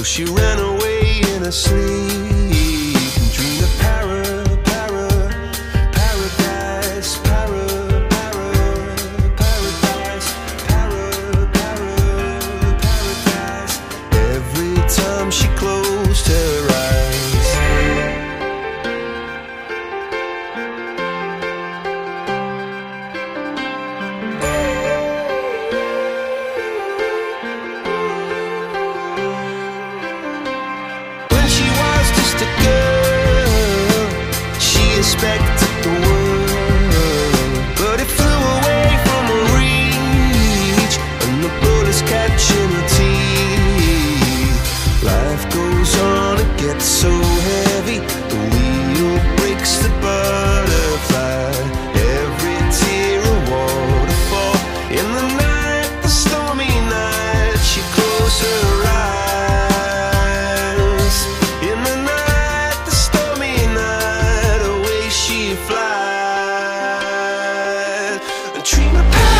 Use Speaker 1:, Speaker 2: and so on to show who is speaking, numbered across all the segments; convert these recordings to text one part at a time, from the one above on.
Speaker 1: So she ran away in her sleep. respect the dream about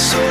Speaker 1: so